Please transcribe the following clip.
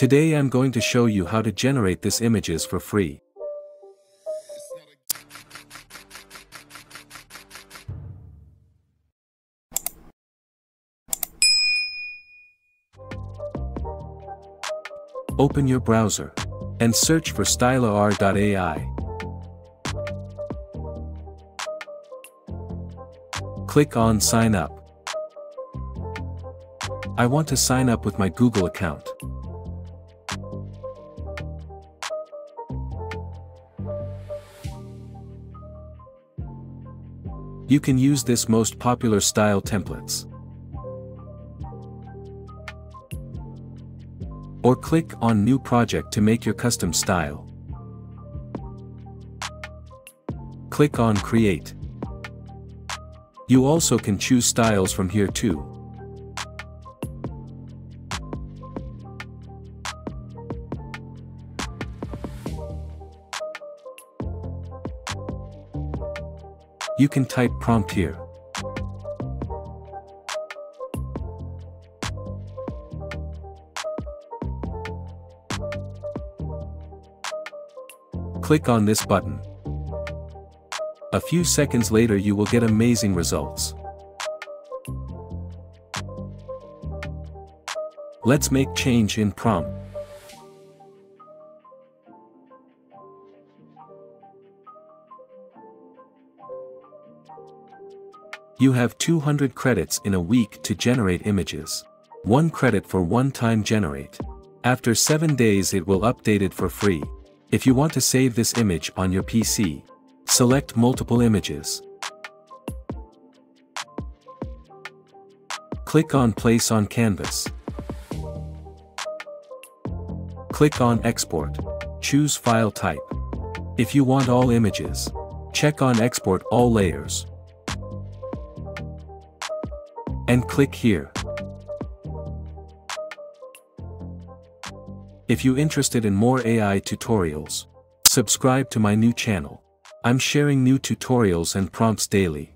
Today I'm going to show you how to generate these images for free. Open your browser and search for stylar.ai. Click on Sign Up. I want to sign up with my Google account. You can use this most popular style templates. Or click on New Project to make your custom style. Click on Create. You also can choose styles from here too. You can type prompt here. Click on this button. A few seconds later you will get amazing results. Let's make change in prompt. You have 200 credits in a week to generate images. 1 credit for one time generate. After 7 days it will update it for free. If you want to save this image on your PC, select multiple images. Click on Place on Canvas. Click on Export. Choose File Type. If you want all images, check on Export All Layers. And click here. If you interested in more AI tutorials, subscribe to my new channel. I'm sharing new tutorials and prompts daily.